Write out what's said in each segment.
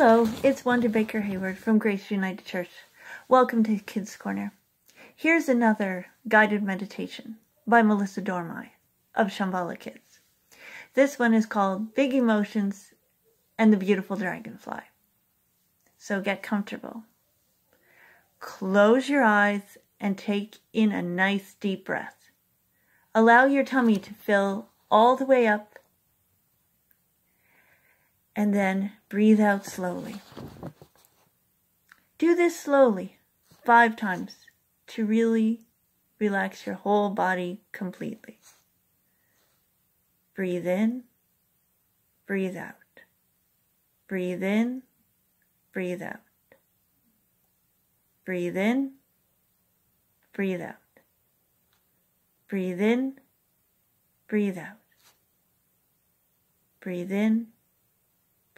Hello, it's Wanda Baker Hayward from Grace United Church. Welcome to Kids Corner. Here's another guided meditation by Melissa Dormoy of Shambhala Kids. This one is called Big Emotions and the Beautiful Dragonfly. So get comfortable. Close your eyes and take in a nice deep breath. Allow your tummy to fill all the way up and then breathe out slowly. Do this slowly, five times, to really relax your whole body completely. Breathe in, breathe out. Breathe in, breathe out. Breathe in, breathe out. Breathe in, breathe out. Breathe in,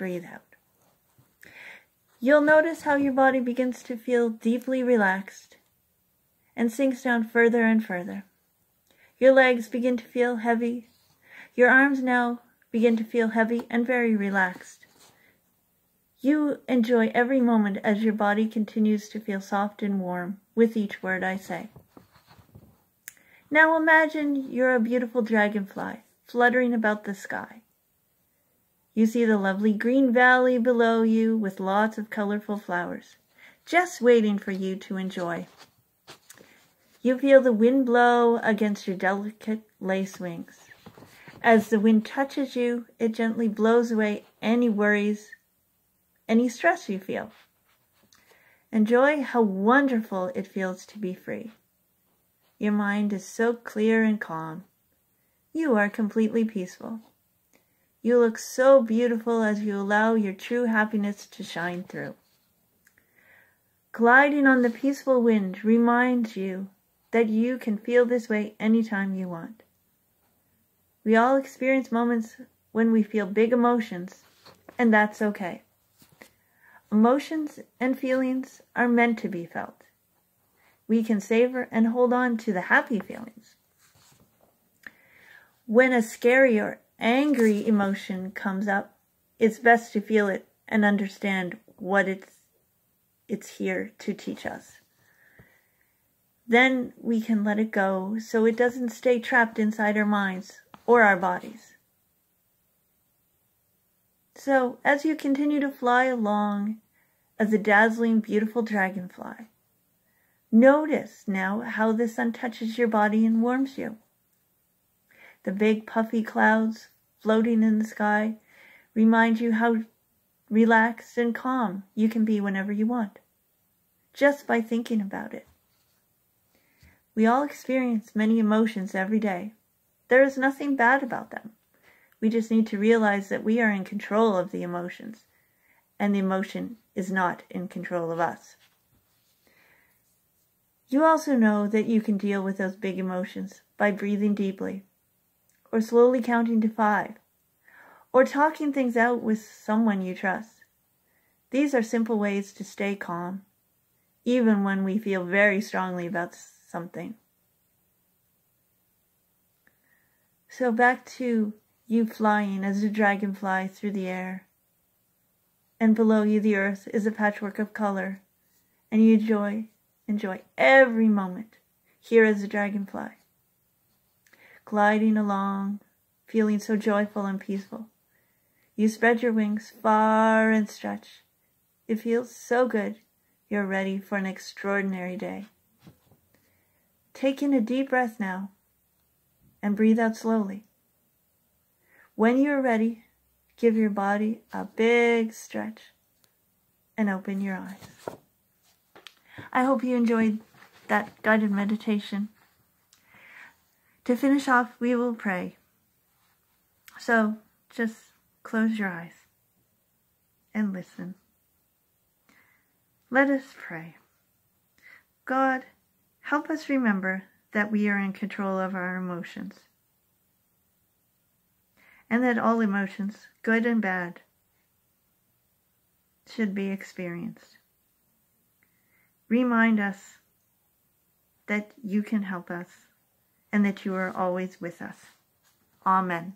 breathe out. You'll notice how your body begins to feel deeply relaxed and sinks down further and further. Your legs begin to feel heavy. Your arms now begin to feel heavy and very relaxed. You enjoy every moment as your body continues to feel soft and warm with each word I say. Now imagine you're a beautiful dragonfly fluttering about the sky. You see the lovely green valley below you with lots of colorful flowers, just waiting for you to enjoy. You feel the wind blow against your delicate lace wings. As the wind touches you, it gently blows away any worries, any stress you feel. Enjoy how wonderful it feels to be free. Your mind is so clear and calm. You are completely peaceful. You look so beautiful as you allow your true happiness to shine through. Gliding on the peaceful wind reminds you that you can feel this way anytime you want. We all experience moments when we feel big emotions, and that's okay. Emotions and feelings are meant to be felt. We can savor and hold on to the happy feelings. When a scary or angry emotion comes up, it's best to feel it and understand what it's it's here to teach us. Then we can let it go so it doesn't stay trapped inside our minds or our bodies. So, as you continue to fly along as a dazzling, beautiful dragonfly, notice now how the sun touches your body and warms you. The big puffy clouds floating in the sky remind you how relaxed and calm you can be whenever you want, just by thinking about it. We all experience many emotions every day. There is nothing bad about them. We just need to realize that we are in control of the emotions, and the emotion is not in control of us. You also know that you can deal with those big emotions by breathing deeply or slowly counting to five, or talking things out with someone you trust. These are simple ways to stay calm, even when we feel very strongly about something. So back to you flying as a dragonfly through the air. And below you the earth is a patchwork of color, and you enjoy, enjoy every moment here as a dragonfly gliding along, feeling so joyful and peaceful. You spread your wings far and stretch. It feels so good. You're ready for an extraordinary day. Take in a deep breath now and breathe out slowly. When you're ready, give your body a big stretch and open your eyes. I hope you enjoyed that guided meditation. To finish off, we will pray. So just close your eyes and listen. Let us pray. God, help us remember that we are in control of our emotions and that all emotions, good and bad, should be experienced. Remind us that you can help us and that you are always with us. Amen.